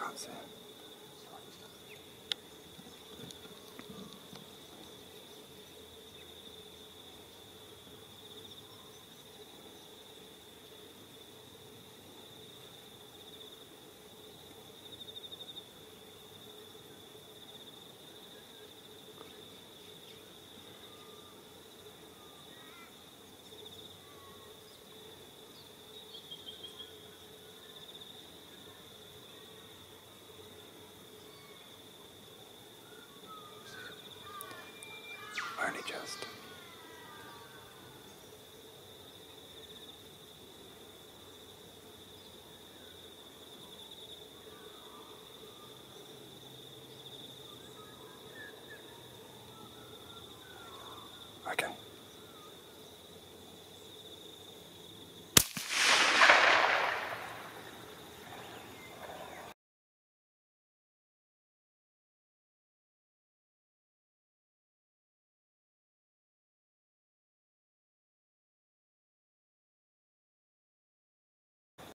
God's sake. Just. Okay.